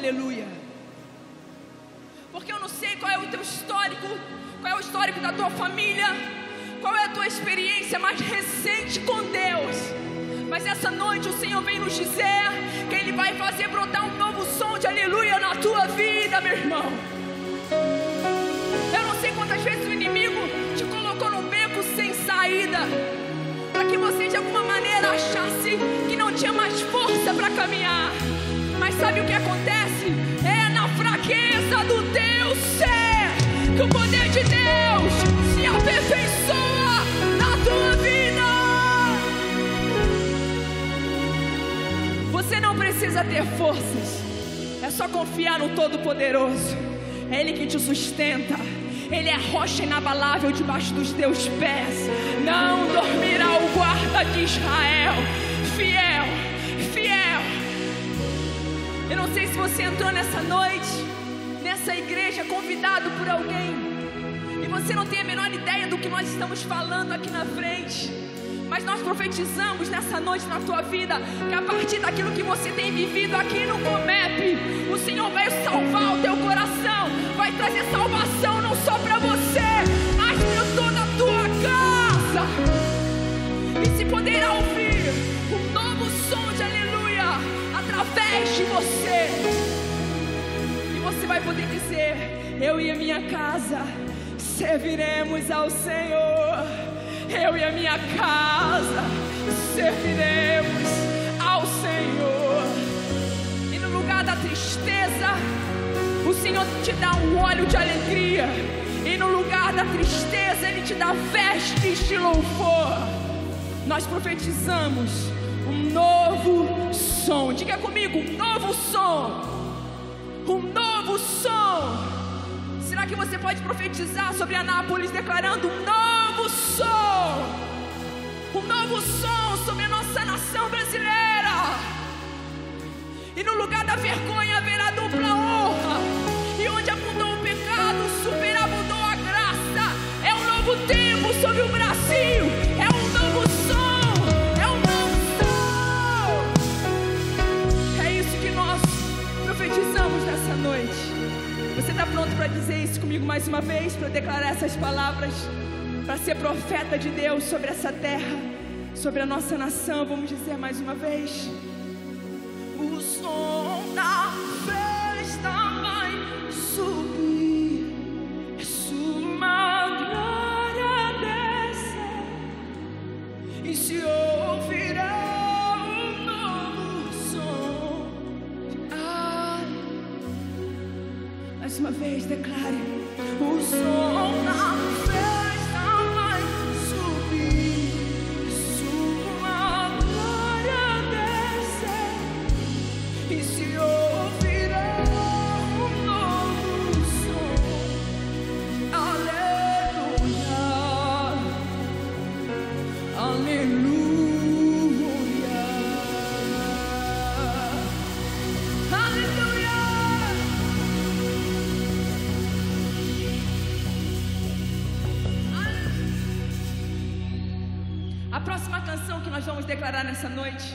novo precisa ter forças, é só confiar no Todo-Poderoso. É Ele que te sustenta. Ele é rocha inabalável debaixo dos teus pés. Não dormirá o guarda de Israel. Fiel, fiel. Eu não sei se você entrou nessa noite, nessa igreja, convidado por alguém, e você não tem a menor ideia do que nós estamos falando aqui na frente. Mas nós profetizamos nessa noite na tua vida que a partir daquilo que você tem vivido aqui no Comep, o Senhor vai salvar o teu coração, vai trazer salvação não só para você, mas para toda a tua casa. E se poderá ouvir um novo som de aleluia através de você. E você vai poder dizer: Eu e a minha casa serviremos ao Senhor eu e a minha casa serviremos ao Senhor. E no lugar da tristeza, o Senhor te dá um óleo de alegria. E no lugar da tristeza, Ele te dá vestes de louvor. Nós profetizamos um novo som. Diga comigo, um novo som. Um novo som. Será que você pode profetizar sobre Anápolis declarando um novo som? Um novo som sobre a nossa nação brasileira. E no lugar da vergonha haverá dupla honra. E onde abundou o pecado, superabundou a graça. É um novo tempo sobre o Brasil. Pronto para dizer isso comigo mais uma vez? Para declarar essas palavras? Para ser profeta de Deus sobre essa terra, sobre a nossa nação? Vamos dizer mais uma vez? O som da festa vai subir, uma vez, declare: o som da nessa noite,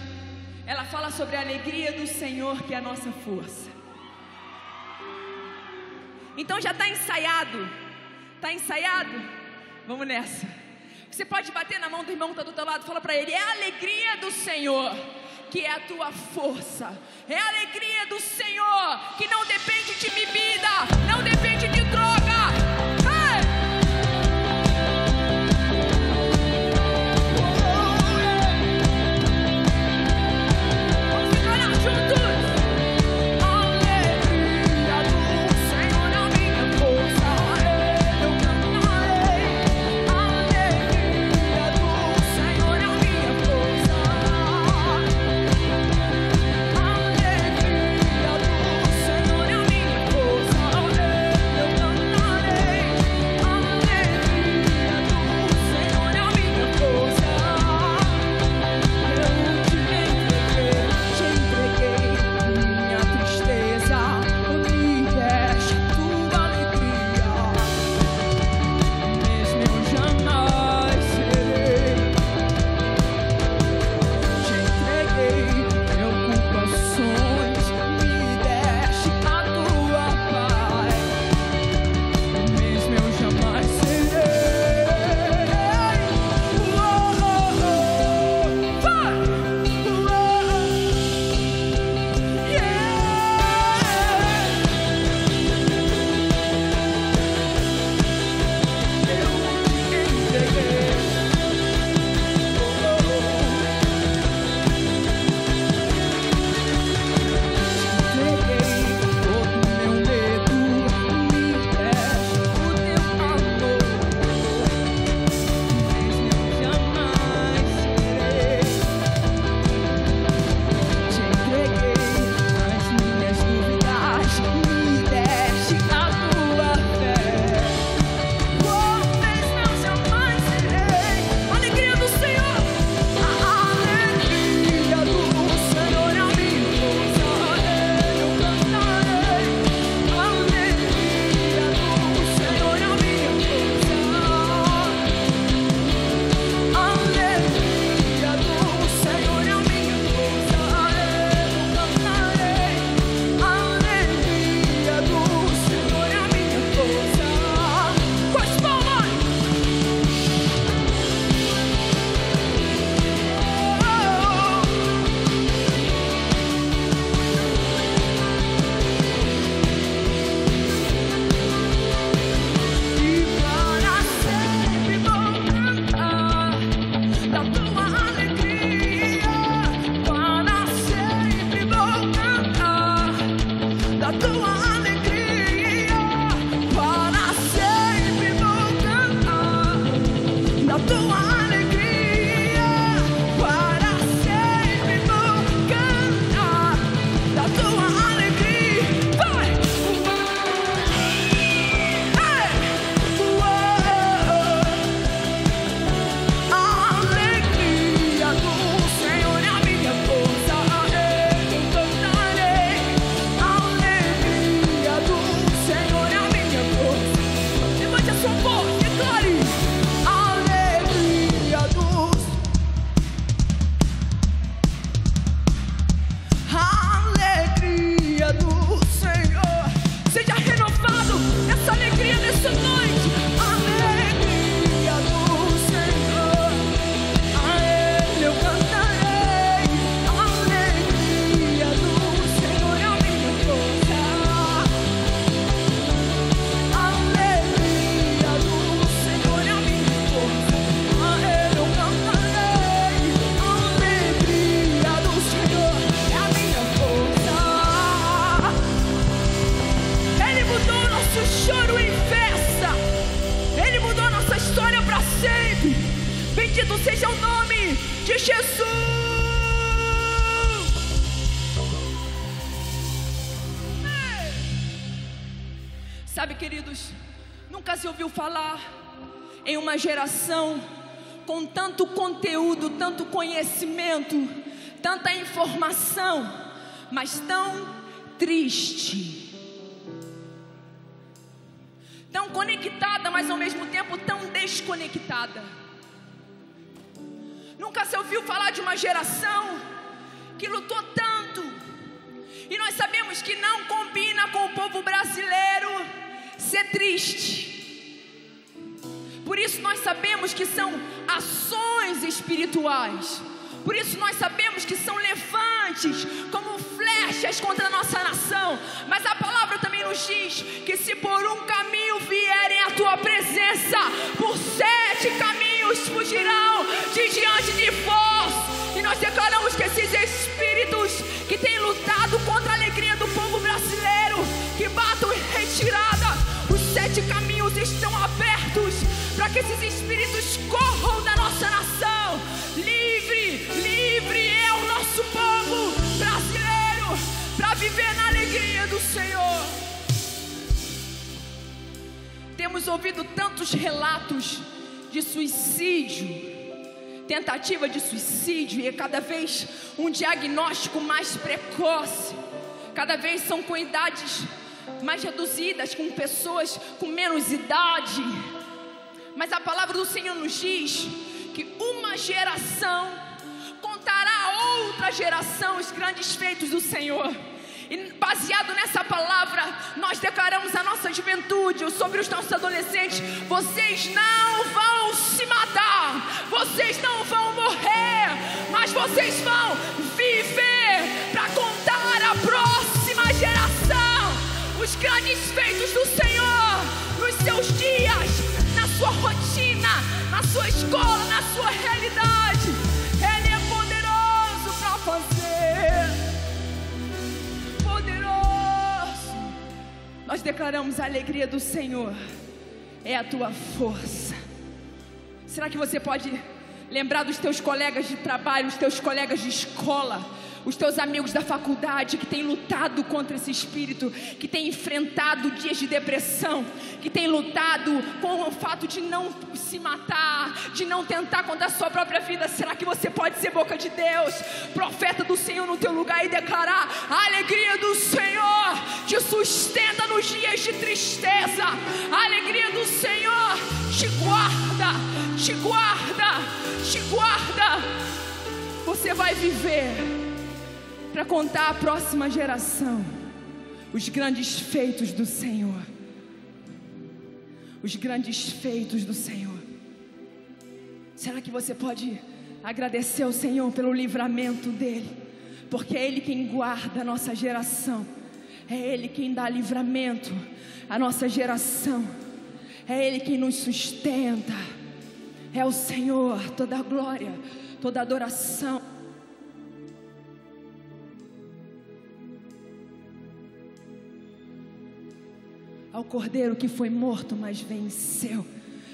ela fala sobre a alegria do Senhor, que é a nossa força. Então já está ensaiado? Está ensaiado? Vamos nessa. Você pode bater na mão do irmão que está do teu lado, fala para ele: é a alegria do Senhor que é a tua força, é a alegria do Senhor que não depende de bebida, não depende de Sabe, queridos, nunca se ouviu falar em uma geração com tanto conteúdo, tanto conhecimento, tanta informação, mas tão triste. Tão conectada, mas ao mesmo tempo tão desconectada. Nunca se ouviu falar de uma geração que lutou tanto. E nós sabemos que não combina com o povo brasileiro ser triste. Por isso nós sabemos que são ações espirituais. Por isso nós sabemos que são levantes como flechas contra a nossa nação. Mas a palavra também nos diz que se por um caminho vierem à tua presença, por sete caminhos fugirão de diante de vós. E nós declaramos que esses espíritos que têm lutado contra a alegria do povo brasileiro, que batam retirada, sete caminhos estão abertos para que esses espíritos corram da nossa nação. Livre, livre é o nosso povo brasileiro para viver na alegria do Senhor. Temos ouvido tantos relatos de suicídio, tentativa de suicídio e cada vez um diagnóstico mais precoce. Cada vez são com idades mais reduzidas, com pessoas com menos idade. Mas a palavra do Senhor nos diz que uma geração contará a outra geração os grandes feitos do Senhor. E baseado nessa palavra, nós declaramos a nossa juventude, sobre os nossos adolescentes: vocês não vão se matar, vocês não vão morrer, mas vocês vão os grandes feitos do Senhor nos seus dias, na sua rotina, na sua escola, na sua realidade. Ele é poderoso para fazer. Poderoso. Nós declaramos a alegria do Senhor. É a tua força. Será que você pode lembrar dos teus colegas de trabalho, os teus colegas de escola? Os teus amigos da faculdade que têm lutado contra esse espírito, que têm enfrentado dias de depressão, que têm lutado com o fato de não se matar, de não tentar contra a sua própria vida. Será que você pode ser boca de Deus, profeta do Senhor no teu lugar e declarar a alegria do Senhor te sustenta nos dias de tristeza, a alegria do Senhor te guarda, te guarda, te guarda. Você vai viver para contar à próxima geração os grandes feitos do Senhor. Os grandes feitos do Senhor. Será que você pode agradecer ao Senhor pelo livramento dEle? Porque é Ele quem guarda a nossa geração, é Ele quem dá livramento à nossa geração, é Ele quem nos sustenta, é o Senhor, toda a glória, toda a adoração. Ao cordeiro que foi morto, mas venceu.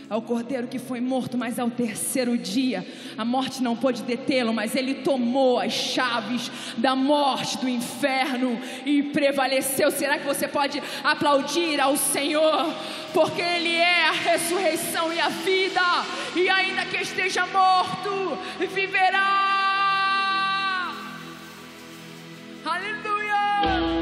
Ao cordeiro que foi morto, mas ao terceiro dia, a morte não pôde detê-lo, mas ele tomou as chaves da morte, do inferno e prevaleceu. Será que você pode aplaudir ao Senhor? Porque Ele é a ressurreição e a vida, e ainda que esteja morto, viverá. Aleluia!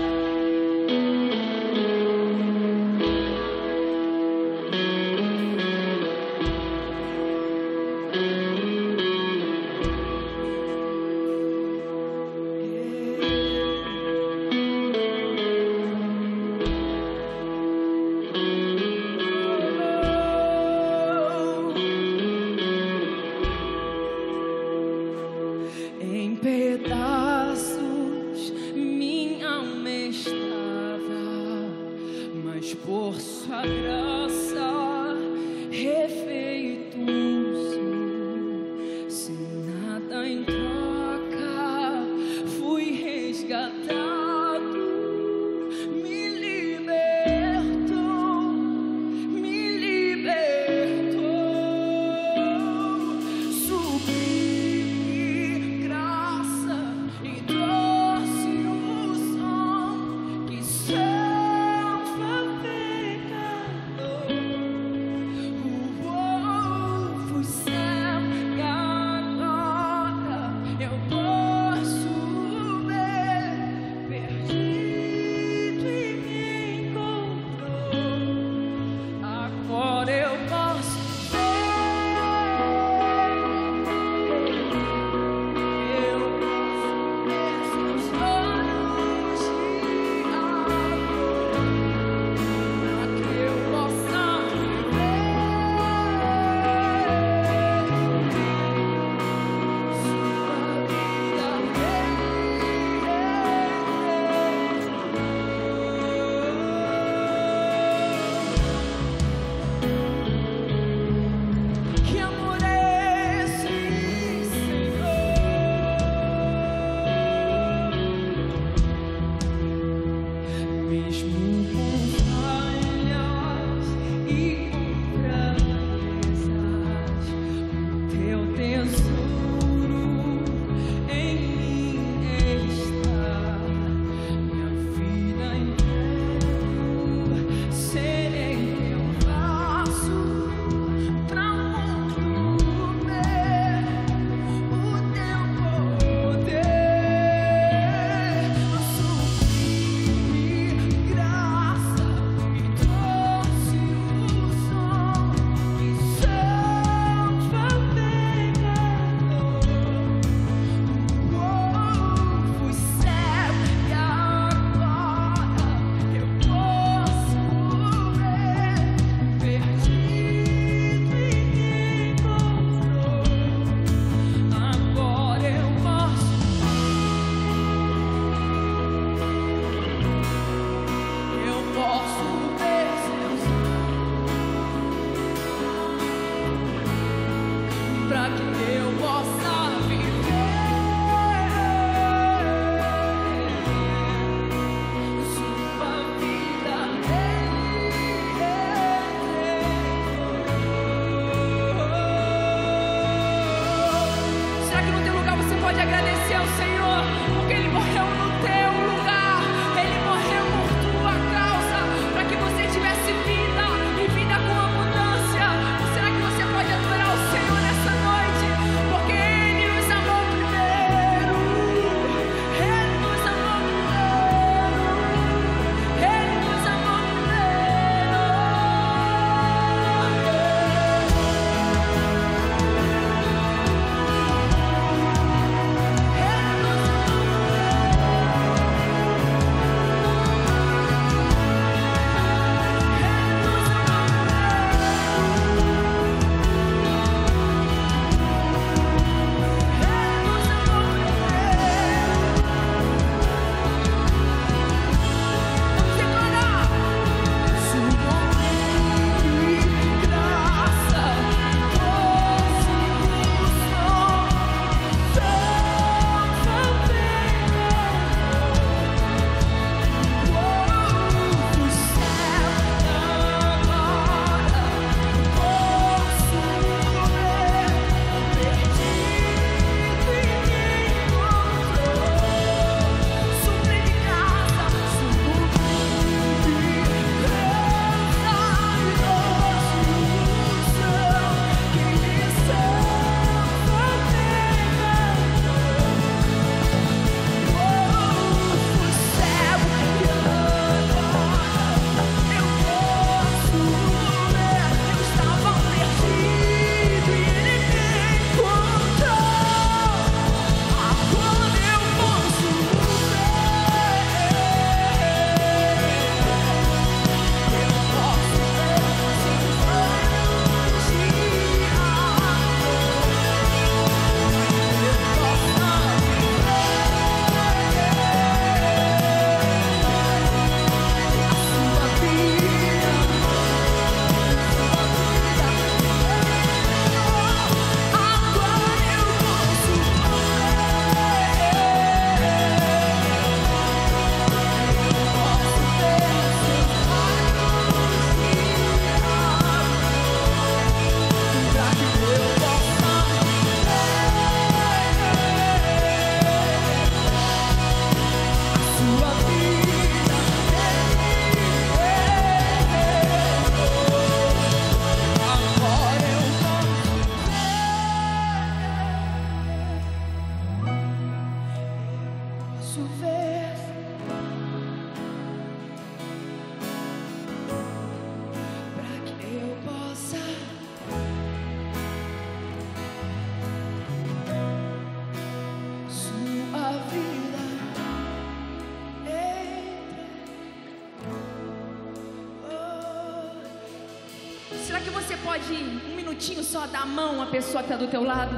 Só dar a mão à pessoa que está do teu lado?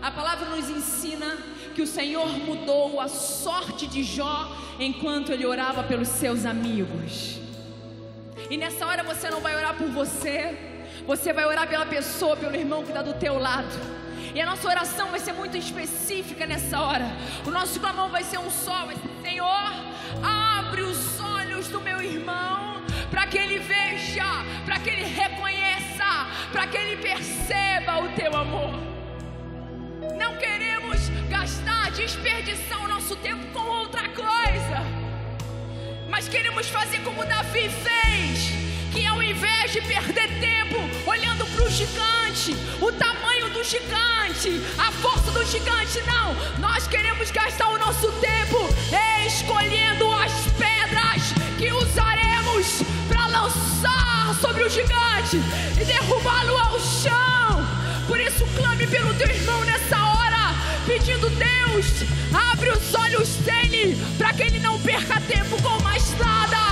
A palavra nos ensina que o Senhor mudou a sorte de Jó enquanto ele orava pelos seus amigos. E nessa hora você não vai orar por você, você vai orar pela pessoa, pelo irmão que está do teu lado. E a nossa oração vai ser muito específica nessa hora. O nosso clamor vai ser um só, vai ser, Senhor, abre os olhos do meu irmão para que ele veja, para que ele reconheça, para que ele perceba o teu amor. Não queremos gastar, desperdiçar o nosso tempo com outra coisa. Mas queremos fazer como Davi fez, que ao invés de perder tempo olhando para o gigante, o tamanho do gigante, a força do gigante, não. Nós queremos gastar o nosso tempo escolhendo as pedras que usaremos para lançar sobre o gigante e derrubá-lo ao chão. Por isso, clame pelo teu irmão nessa hora, pedindo Deus, abre os olhos dele, para que ele não perca tempo com mais nada,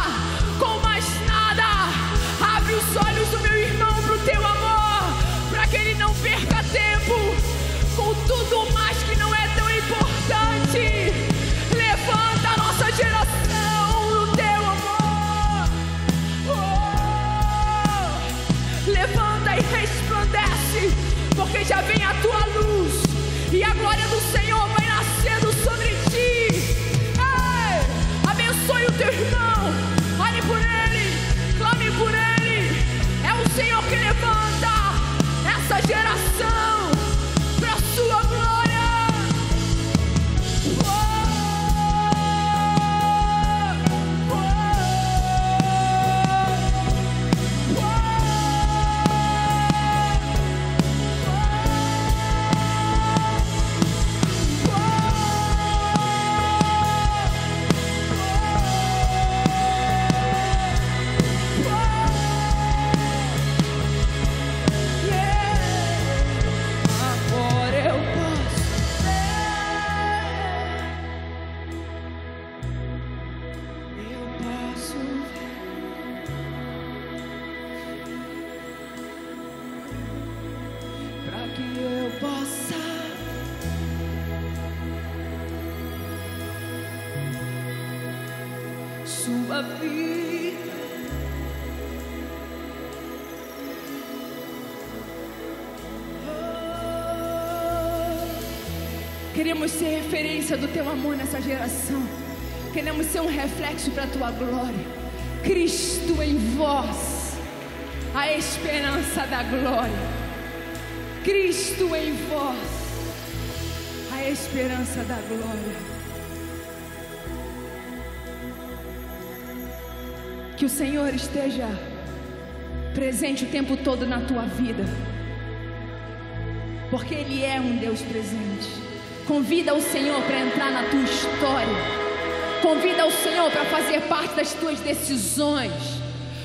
porque já vem a tua luz e a glória do Senhor vai nascendo sobre ti. Ei! Abençoe o teu irmão, referência do teu amor nessa geração. Queremos ser um reflexo para a tua glória. Cristo em vós, a esperança da glória. Cristo em vós, a esperança da glória. Que o Senhor esteja presente o tempo todo na tua vida porque Ele é um Deus presente. Convida o Senhor para entrar na tua história. Convida o Senhor para fazer parte das tuas decisões.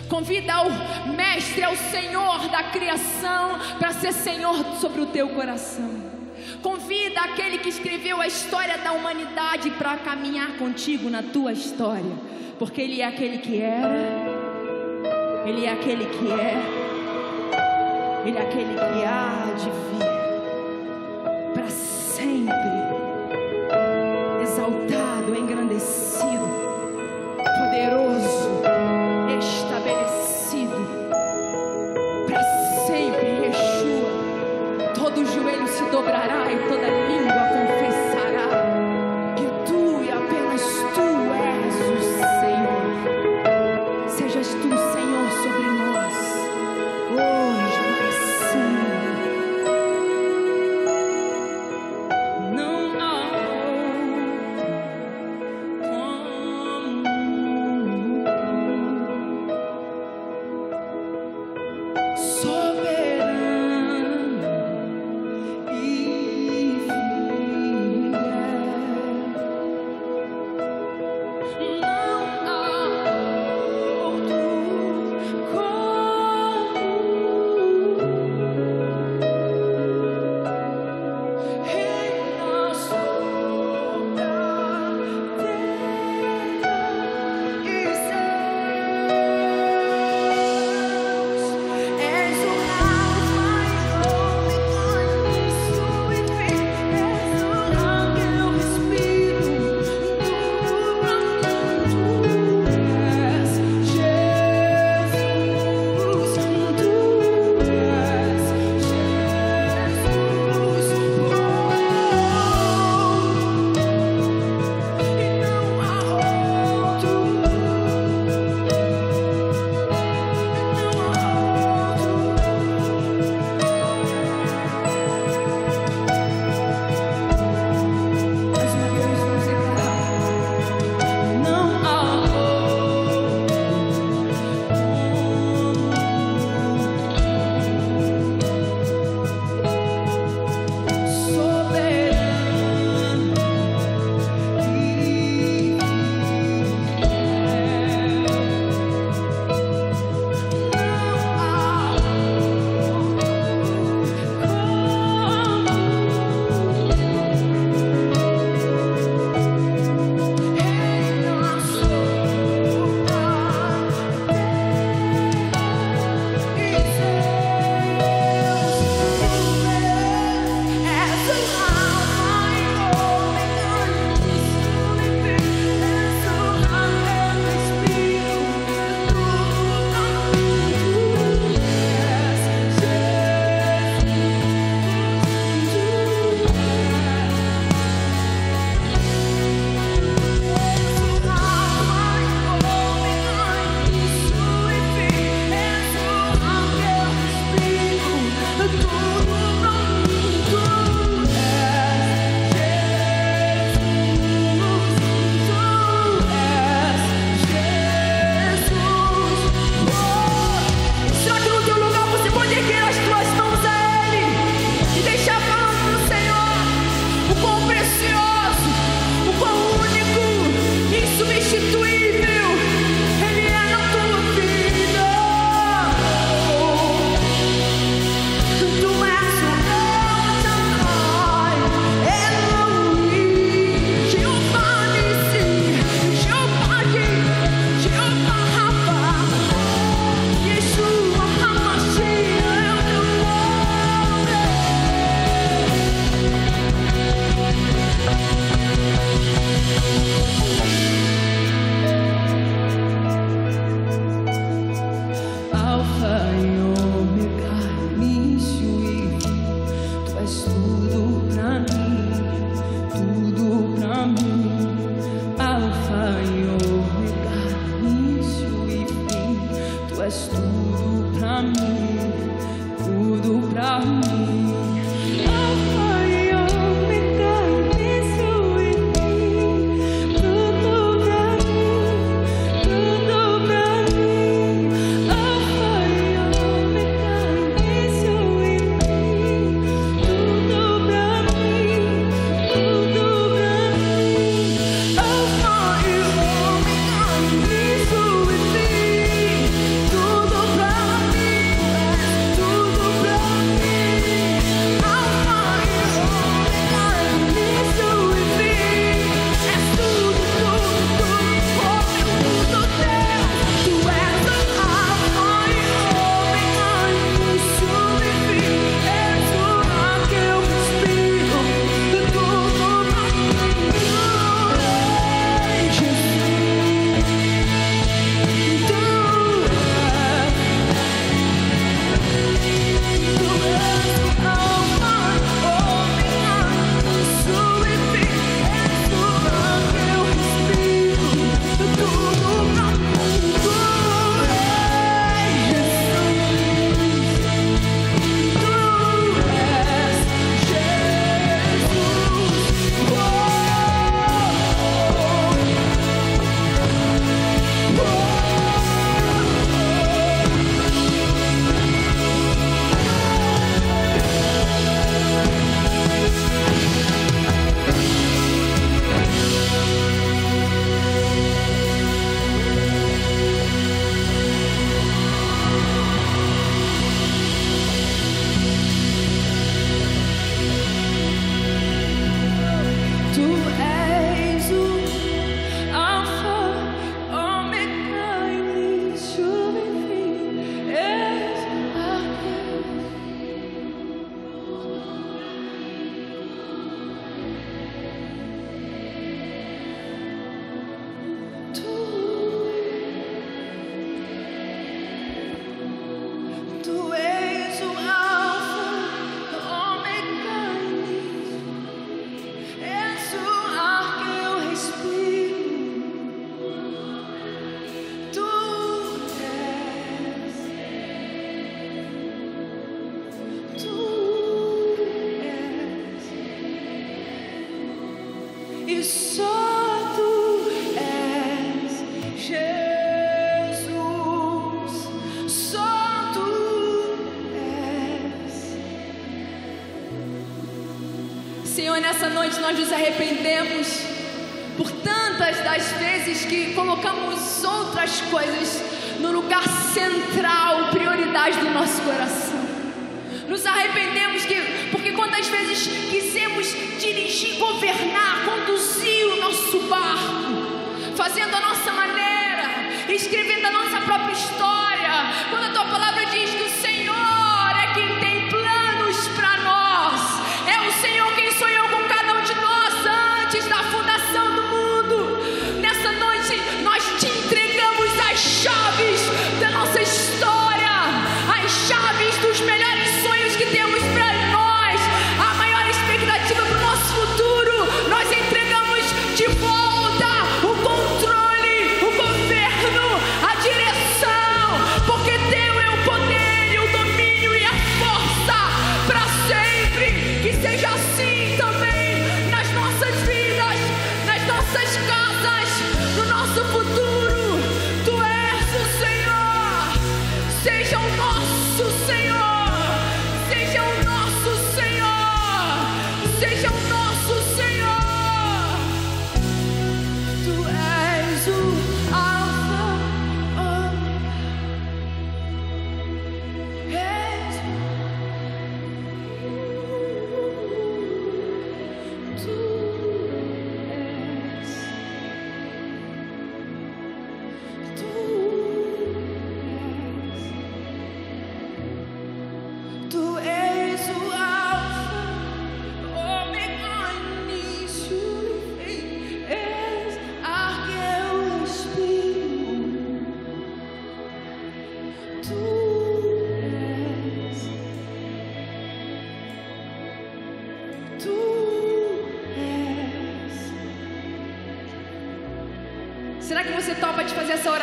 Convida o Mestre, ao Senhor da criação, para ser Senhor sobre o teu coração. Convida aquele que escreveu a história da humanidade para caminhar contigo na tua história, porque Ele é aquele que era, Ele é aquele que é, Ele é aquele que há de vir sempre, nós nos arrependemos por tantas das vezes que colocamos outras coisas no lugar central, prioridade do nosso coração. Nos arrependemos que, quantas vezes quisemos dirigir, governar, conduzir o nosso barco, fazendo a nossa maneira, escrevendo a nossa própria história. Quando a tua palavra diz que o Senhor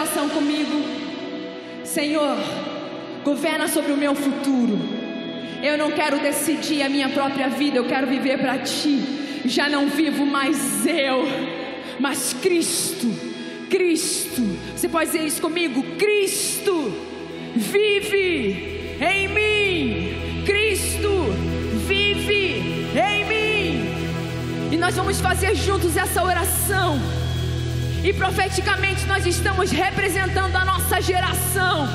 oração comigo? Senhor, governa sobre o meu futuro. Eu não quero decidir a minha própria vida, eu quero viver para ti. Já não vivo mais eu, mas Cristo. Cristo. Você pode dizer isso comigo? Cristo vive em mim. Cristo vive em mim. E nós vamos fazer juntos essa oração. E profeticamente nós estamos representando a nossa geração.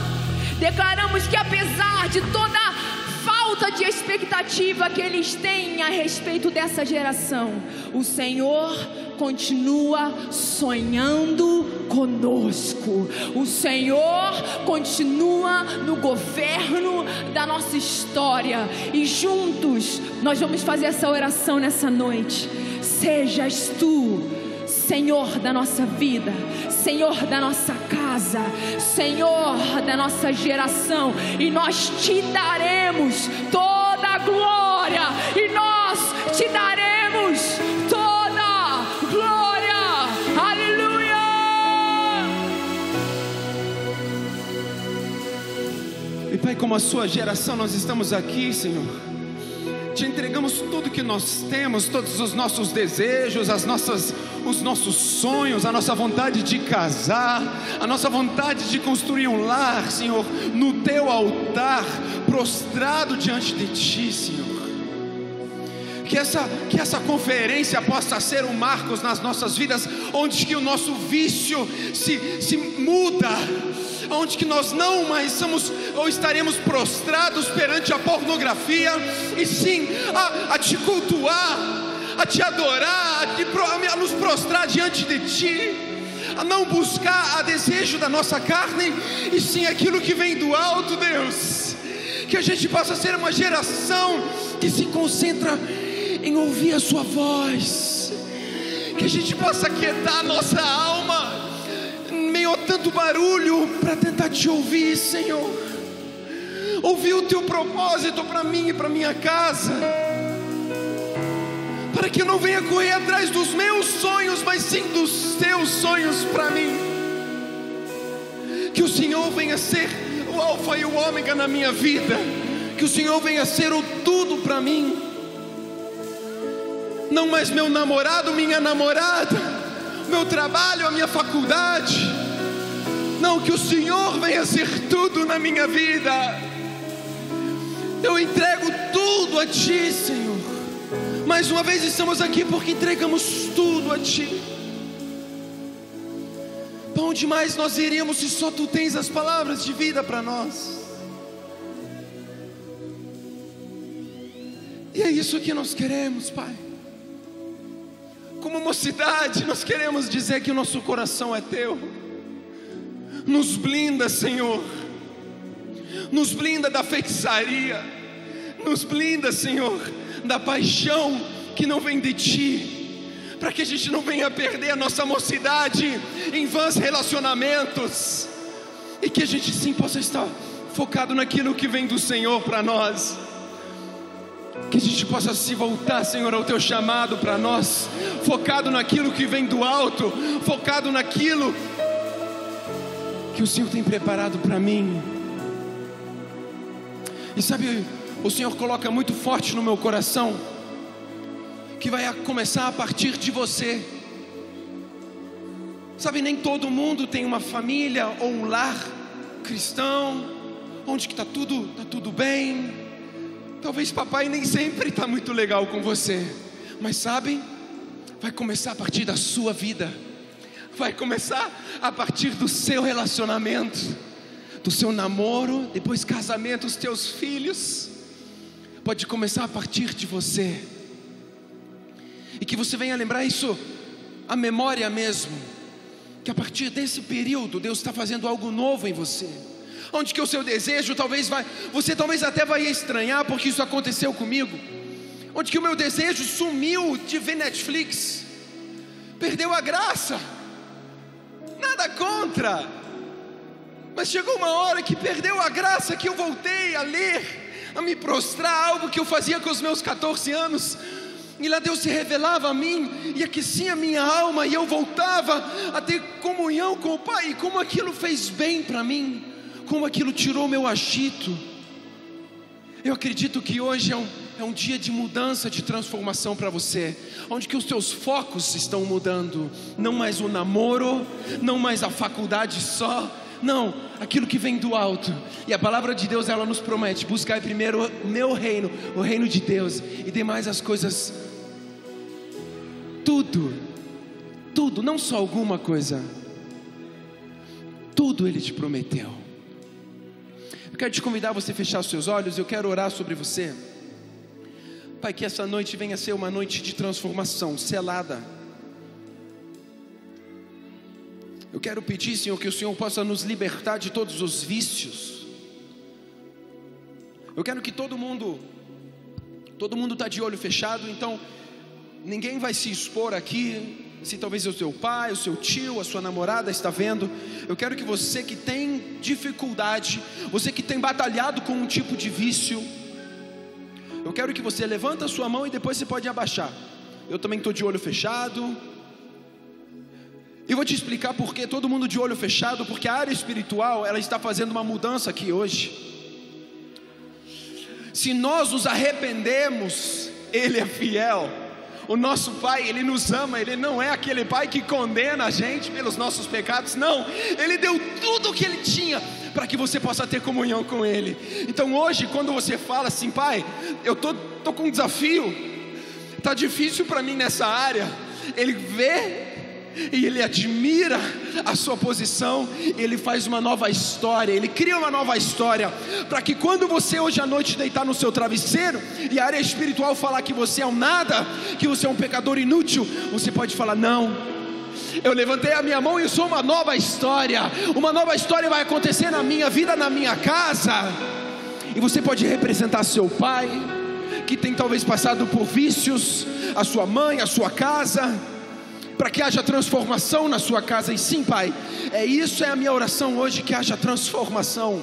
Declaramos que apesar de toda falta de expectativa que eles têm a respeito dessa geração, o Senhor continua sonhando conosco. O Senhor continua no governo da nossa história e juntos nós vamos fazer essa oração nessa noite. Sejas tu Senhor da nossa vida, Senhor da nossa casa, Senhor da nossa geração, e nós te daremos toda a glória, e nós te daremos toda a glória, aleluia. E Pai, como a sua geração, nós estamos aqui, Senhor te entregamos tudo que nós temos, todos os nossos desejos, as nossas, os nossos sonhos, a nossa vontade de casar, a nossa vontade de construir um lar, Senhor, no teu altar, prostrado diante de ti, Senhor. Que essa, que essa conferência possa ser um marcos nas nossas vidas, onde que o nosso vício se, se muda, onde que nós não mais somos ou estaremos prostrados perante a pornografia, e sim a, a te cultuar, a te adorar, a, te, a nos prostrar diante de ti, a não buscar a desejo da nossa carne, e sim aquilo que vem do alto, Deus. Que a gente possa ser uma geração que se concentra em ouvir a Sua voz, que a gente possa quietar a nossa alma meio a tanto barulho para tentar te ouvir, Senhor. Ouvir o teu propósito para mim e para minha casa. Para que eu não venha correr atrás dos meus sonhos, mas sim dos teus sonhos para mim. Que o Senhor venha ser o Alfa e o Ômega na minha vida. Que o Senhor venha ser o tudo para mim. Não mais meu namorado, minha namorada, meu trabalho, a minha faculdade não, que o Senhor venha ser tudo na minha vida. Eu entrego tudo a Ti, Senhor. Mais uma vez estamos aqui porque entregamos tudo a Ti. Para onde mais nós iríamos se só Tu tens as palavras de vida para nós? E é isso que nós queremos, Pai. Como mocidade, nós queremos dizer que o nosso coração é Teu nos blinda, Senhor, nos blinda da feitiçaria, nos blinda, Senhor, da paixão que não vem de Ti, para que a gente não venha perder a nossa mocidade em vãs relacionamentos, e que a gente sim possa estar focado naquilo que vem do Senhor para nós. Que a gente possa se voltar, Senhor, ao teu chamado para nós, focado naquilo que vem do alto, focado naquilo que o Senhor tem preparado para mim. E sabe, o Senhor coloca muito forte no meu coração que vai começar a partir de você. Sabe, nem todo mundo tem uma família ou um lar cristão, onde que está tudo, tá tudo bem. Talvez papai nem sempre está muito legal com você, mas sabe, vai começar a partir da sua vida vai começar a partir do seu relacionamento, do seu namoro, depois casamento, os teus filhos. Pode começar a partir de você. E que você venha lembrar isso, a memória mesmo. Que a partir desse período Deus está fazendo algo novo em você. Onde que o seu desejo talvez vai, você talvez até vai estranhar porque isso aconteceu comigo. Onde que o meu desejo sumiu de ver Netflix, perdeu a graça nada contra. Mas chegou uma hora que perdeu a graça que eu voltei a ler, a me prostrar, algo que eu fazia com os meus 14 anos. E lá Deus se revelava a mim e aquecia a minha alma, e eu voltava a ter comunhão com o Pai, e como aquilo fez bem para mim, como aquilo tirou meu agito. Eu acredito que hoje é um, é um dia de mudança, de transformação para você, onde que os teus focos estão mudando, não mais o namoro, não mais a faculdade só, não, aquilo que vem do alto. E a palavra de Deus ela nos promete: buscar primeiro o meu reino, o reino de Deus, e demais as coisas. Tudo, tudo, não só alguma coisa. Tudo Ele te prometeu. Eu quero te convidar a você fechar os seus olhos. Eu quero orar sobre você. Pai, que essa noite venha a ser uma noite de transformação, selada. Eu quero pedir, Senhor, que o Senhor possa nos libertar de todos os vícios. Eu quero que todo mundo, todo mundo está de olho fechado, então ninguém vai se expor aqui. Se talvez o seu pai, o seu tio, a sua namorada está vendo, eu quero que você que tem dificuldade, você que tem batalhado com um tipo de vício, eu quero que você levanta a sua mão e depois você pode abaixar. Eu também estou de olho fechado. E vou te explicar por que todo mundo de olho fechado, porque a área espiritual ela está fazendo uma mudança aqui hoje. Se nós nos arrependemos, Ele é fiel. O nosso Pai, Ele nos ama, Ele não é aquele Pai que condena a gente pelos nossos pecados, não. Ele deu tudo o que Ele tinha para que você possa ter comunhão com Ele. Então hoje, quando você fala assim, Pai, eu tô, tô com um desafio, tá difícil para mim nessa área. Ele vê e ele admira a sua posição, ele faz uma nova história, ele cria uma nova história, para que quando você hoje à noite deitar no seu travesseiro e a área espiritual falar que você é um nada, que você é um pecador inútil, você pode falar: não, eu levantei a minha mão e sou uma nova história. Uma nova história vai acontecer na minha vida, na minha casa. E você pode representar seu pai, que tem talvez passado por vícios, a sua mãe, a sua casa, para que haja transformação na sua casa. E sim, pai, é isso é a minha oração hoje que haja transformação.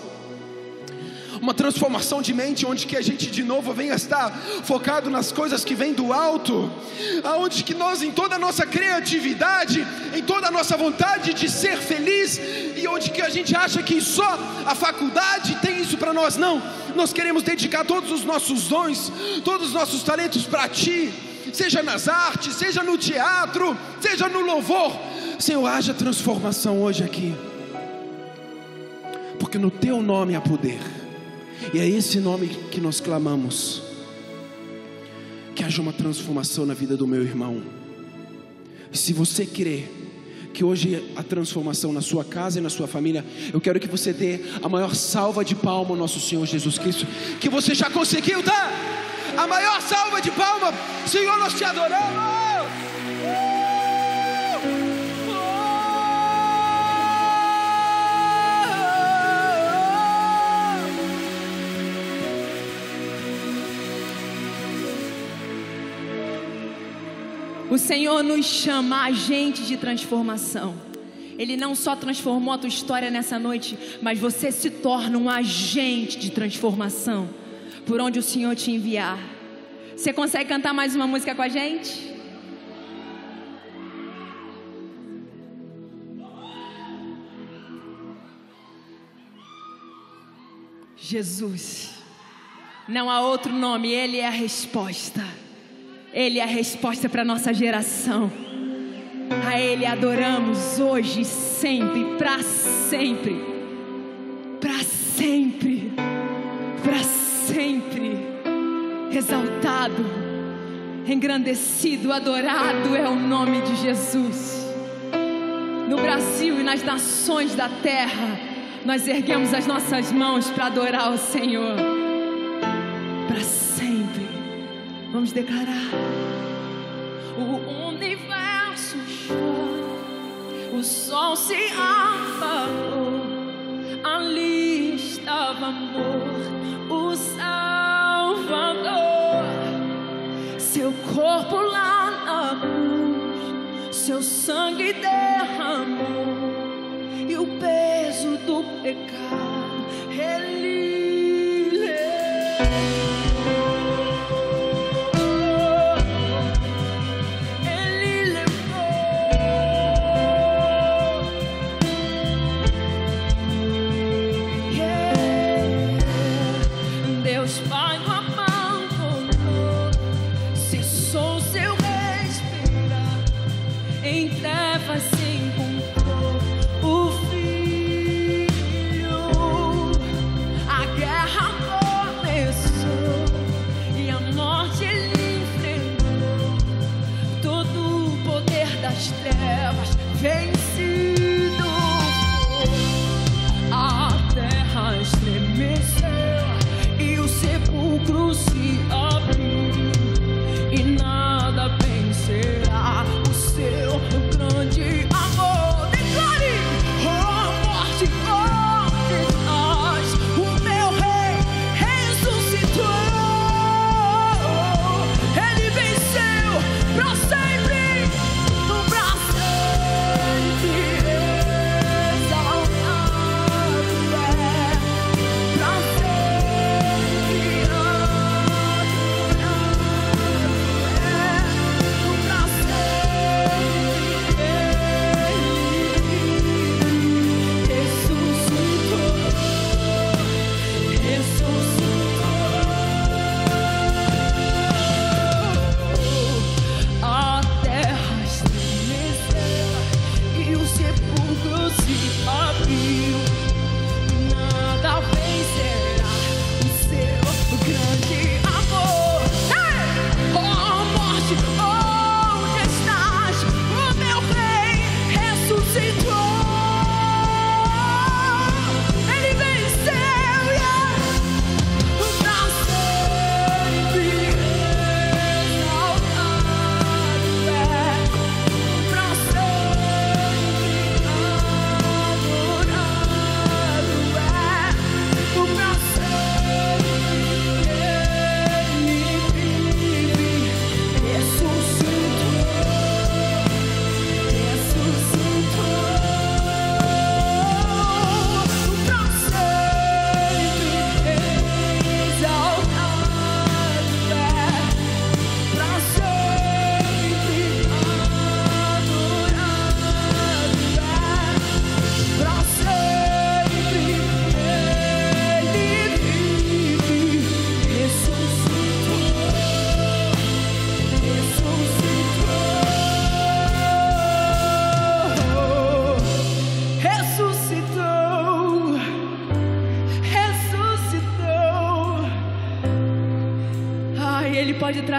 Uma transformação de mente, onde que a gente de novo venha estar focado nas coisas que vêm do alto, aonde que nós em toda a nossa criatividade, em toda a nossa vontade de ser feliz, e onde que a gente acha que só a faculdade tem isso para nós, não, nós queremos dedicar todos os nossos dons, todos os nossos talentos para Ti, seja nas artes, seja no teatro, seja no louvor, Senhor, haja transformação hoje aqui, porque no Teu nome há poder. E é esse nome que nós clamamos. Que haja uma transformação na vida do meu irmão. Se você crê que hoje a transformação na sua casa e na sua família, eu quero que você dê a maior salva de palma ao nosso Senhor Jesus Cristo, que você já conseguiu dar. A maior salva de palma, Senhor, nós te adoramos. O Senhor nos chama agente de transformação. Ele não só transformou a tua história nessa noite, mas você se torna um agente de transformação por onde o Senhor te enviar. Você consegue cantar mais uma música com a gente? Jesus. Não há outro nome, Ele é a resposta. Ele é a resposta para a nossa geração. A Ele adoramos hoje, sempre, para sempre. Para sempre. Para sempre. Exaltado, engrandecido, adorado é o nome de Jesus. No Brasil e nas nações da terra, nós erguemos as nossas mãos para adorar o Senhor. Para sempre. Vamos declarar. O universo chora, o sol se apagou. Ali estava morto o Salvador. Seu corpo lá na cruz, seu sangue derramou. E o peso do pecado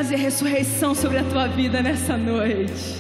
trazer ressurreição sobre a tua vida nessa noite.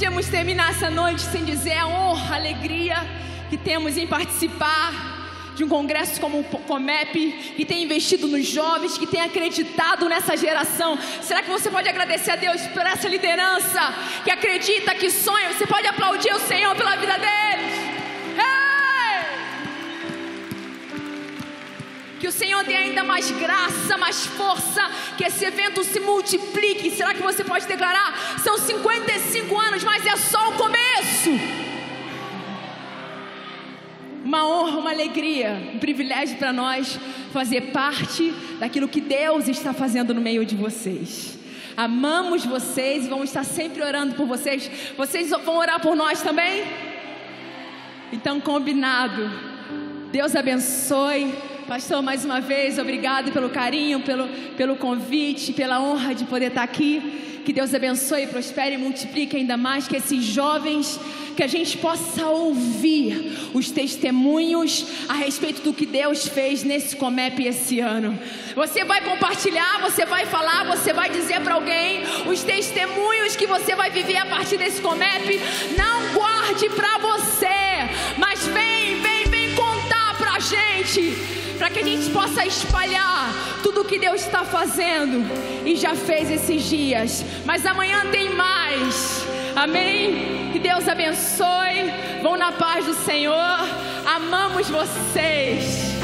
podíamos terminar essa noite sem dizer a honra, a alegria que temos em participar de um congresso como o Comep, que tem investido nos jovens, que tem acreditado nessa geração. Será que você pode agradecer a Deus por essa liderança que acredita, que sonha? Você pode aplaudir o Senhor pela vida dele? Que o Senhor dê ainda mais graça, mais força, que esse evento se multiplique. Será que você pode declarar? São 55 anos, mas é só o começo. Uma honra, uma alegria, um privilégio para nós fazer parte daquilo que Deus está fazendo no meio de vocês. Amamos vocês e vamos estar sempre orando por vocês. Vocês vão orar por nós também? Então, combinado. Deus abençoe. Pastor, mais uma vez, obrigado pelo carinho, pelo, pelo convite, pela honra de poder estar aqui. Que Deus abençoe, prospere e multiplique ainda mais que esses jovens, que a gente possa ouvir os testemunhos a respeito do que Deus fez nesse Comep esse ano. Você vai compartilhar, você vai falar, você vai dizer para alguém os testemunhos que você vai viver a partir desse Comep. Não guarde para você, mas vem, vem, vem contar para a gente para que a gente possa espalhar tudo o que Deus está fazendo e já fez esses dias. Mas amanhã tem mais. Amém? Que Deus abençoe. Vão na paz do Senhor. Amamos vocês.